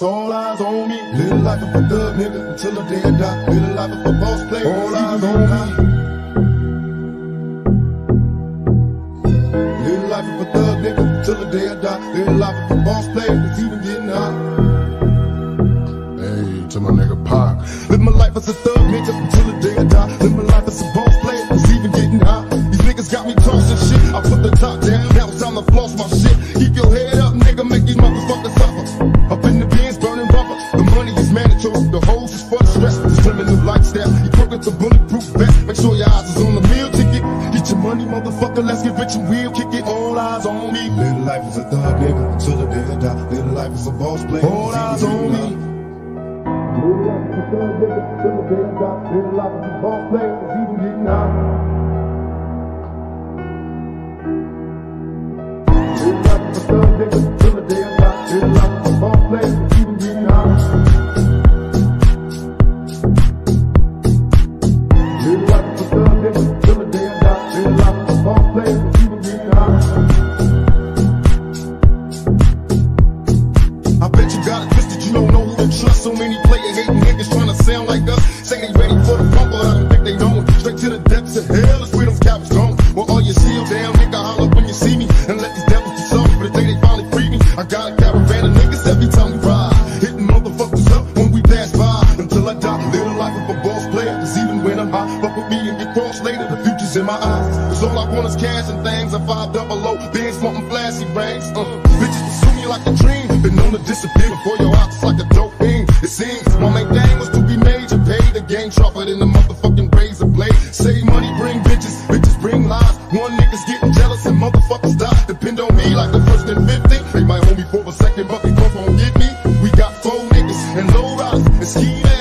All eyes on me. Little life of a thug nigga until the day I die. Little life a boss player. All eyes on me. Little life of a thug nigga till the day I die. Little life a boss player. Even getting hot. Hey, to my nigga Pac. Live my life as a thug nigga until bulletproof vest. Make sure your eyes is on the meal ticket. Get your money, motherfucker. Let's get rich and real. Kick it. All eyes on me. Little life is a thug nigga until the day I die. Little life is a boss player. All eyes on me. Little life is a thug nigga till the day I die. Little life is a boss player. So many player hating niggas trying to sound like us. Say they ready for the but I don't think they know. Straight to the depths of hell is where them cowards gone. Well, all you seal down, nigga, holler when you see me. And let these devils be sorry for the day they finally free me. I got a caravan of niggas every time we ride. Hitting motherfuckers up when we pass by. Until I die, live the life of a boss player. Cause even when I'm high, fuck with me and get crossed later. The future's in my eyes. Cause all I want is cash and things. I five double O, being smoking flashy rings. Uh, bitches pursue me like a dream. Been known to disappear before your eyes like a seems my main thing was to be major, paid the game sharper than the motherfucking razor blade. Save money, bring bitches, bitches bring lies. One nigga's getting jealous and motherfuckers die. Depend on me like the first and fifty. They might hold me for a second, but they both won't get me. We got four niggas and low riders and ski